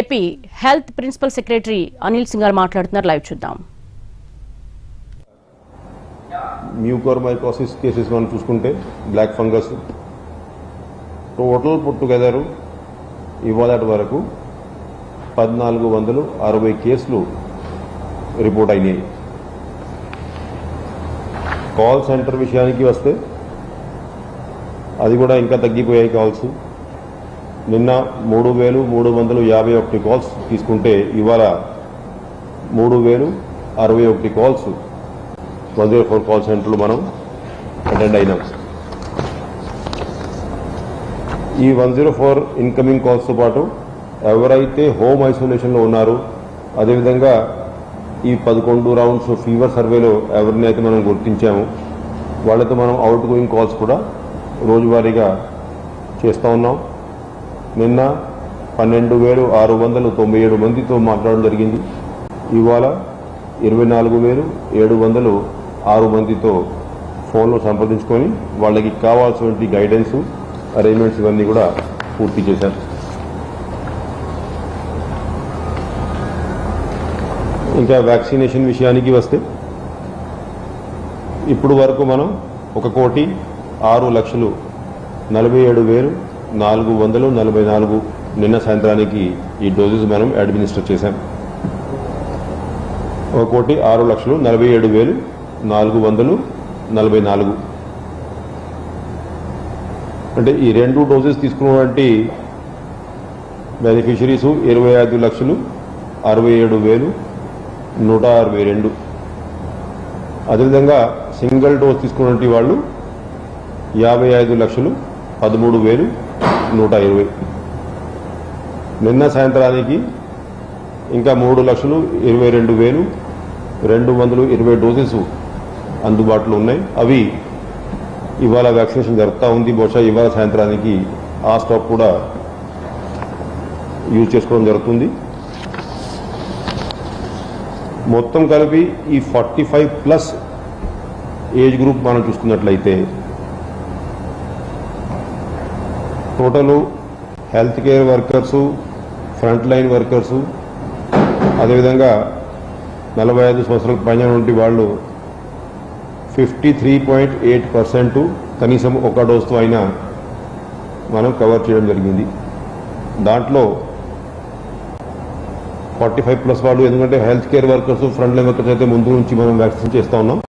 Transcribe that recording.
AP health principal secretary Anil Singh గారు మాట్లాడుతున్నారు. Live చూద్దాం. మ్యూకోర్మైకోసిస్ కేసెస్ మనం చూసుకుంటే black fungus total put together ఇవాళ వరకు పద్నాలుగు వందలు అరవై కేసులు రిపోర్ట్ అయినాయి. కాల్ సెంటర్ విషయానికి వస్తే అది కూడా ఇంకా తగ్గిపోయాయి కాల్స్. నిన్న మూడు వేలు మూడు వందలు యాభై ఒకటి కాల్స్ తీసుకుంటే ఇవాళ మూడు వేలు అరవై ఒకటి calls one zero four call సెంటర్లు మనం అటెండ్ అయినాం. ఈ వన్ జీరో ఫోర్ ఇన్కమింగ్ కాల్స్తో పాటు ఎవరైతే హోమ్ ఐసోలేషన్లో ఉన్నారో అదేవిధంగా ఈ పదకొండు రౌండ్స్ ఫీవర్ సర్వేలో ఎవరిని అయితే మనం గుర్తించామో వాళ్ళతో మనం అవుట్ గోయింగ్ కాల్స్ కూడా రోజువారీగా చేస్తూ ఉన్నాం. నిన్న పన్నెండు వేలు ఆరు వందలు తొంభై ఏడు మందితో మాట్లాడడం జరిగింది. ఇవాళ ఇరవై నాలుగు వేలు ఏడు వందలు ఆరు మందితో ఫోన్లో సంప్రదించుకొని వాళ్ళకి కావాల్సినటువంటి గైడెన్స్ అరేంజ్మెంట్స్ ఇవన్నీ కూడా పూర్తి చేశారు. ఇంకా వ్యాక్సినేషన్ విషయానికి వస్తే ఇప్పుడు వరకు మనం ఒక కోటి ఆరు లక్షలు నలభై ఏడు వేలు నాలుగు వందలు నలభై నాలుగు నిన్న సాయంత్రానికి ఈ డోసెస్ మనం అడ్మినిస్టర్ చేశాం. ఒక కోటి ఆరు లక్షలు నలభై ఏడు వేలు నాలుగు వందలు నలభై నాలుగు. అంటే ఈ రెండు డోసెస్ తీసుకున్నటువంటి బెనిఫిషరీస్ ఇరవై ఐదు లక్షలు అరవై ఏడు వేలు నూట అరవై రెండు. అదేవిధంగా సింగిల్ డోస్ తీసుకున్నటువంటి వాళ్ళు యాభై ఐదు లక్షలు పదమూడు వేలు నూట ఇరవై. నిన్న సాయంత్రానికి ఇంకా మూడు లక్షలు ఇరవై రెండు వేలు రెండు వందలు ఇరవై డోసెస్ అందుబాటులో ఉన్నాయి. అవి ఇవాళ వ్యాక్సినేషన్ జరుగుతూ ఉంది. బహుశా ఇవాళ సాయంత్రానికి ఆ స్టాక్ కూడా యూజ్ చేసుకోవడం జరుగుతుంది. మొత్తం కలిపి ఈ forty five plus age group మనం చూసుకున్నట్లయితే total health care workers front line workers అదేవిధంగా నలభై ఐదు సంవత్సరాల పైన నుండి వాళ్ళు fifty three point eight percent కనీసం ఒక డోస్తో అయినా మనం కవర్ చేయడం జరిగింది. దాంట్లో ఫార్టీ ఫైవ్ ప్లస్ వాళ్ళు ఎందుకంటే health care workers front line workers అయితే ముందు నుంచి మనం వ్యాక్సిన్ చేస్తూ ఉన్నాం.